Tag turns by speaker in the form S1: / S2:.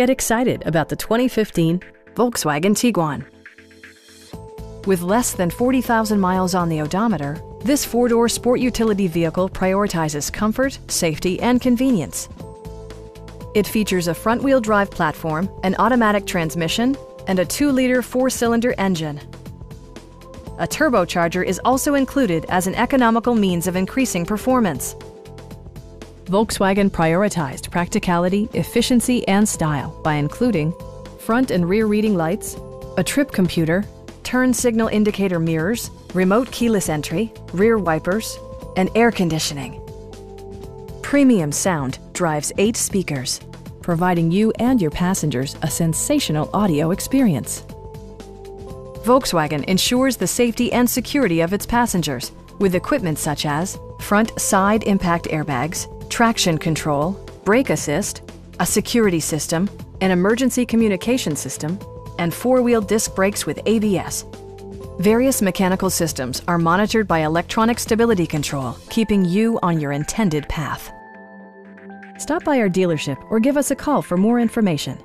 S1: Get excited about the 2015 Volkswagen Tiguan. With less than 40,000 miles on the odometer, this four-door sport utility vehicle prioritizes comfort, safety, and convenience. It features a front-wheel drive platform, an automatic transmission, and a 2-liter four-cylinder engine. A turbocharger is also included as an economical means of increasing performance. Volkswagen prioritized practicality, efficiency, and style by including front and rear reading lights, a trip computer, turn signal indicator mirrors, remote keyless entry, rear wipers, and air conditioning. Premium sound drives eight speakers, providing you and your passengers a sensational audio experience. Volkswagen ensures the safety and security of its passengers with equipment such as front side impact airbags, traction control, brake assist, a security system, an emergency communication system, and four-wheel disc brakes with ABS. Various mechanical systems are monitored by electronic stability control, keeping you on your intended path. Stop by our dealership or give us a call for more information.